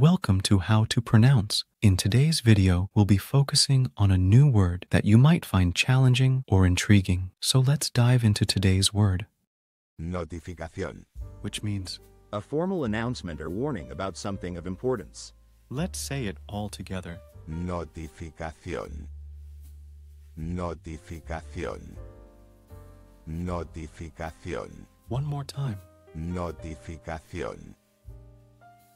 Welcome to How to Pronounce. In today's video, we'll be focusing on a new word that you might find challenging or intriguing. So let's dive into today's word, Notificación. which means A formal announcement or warning about something of importance. let's say it all together. Notificación. Notificación. Notificación. One more time. Notificación.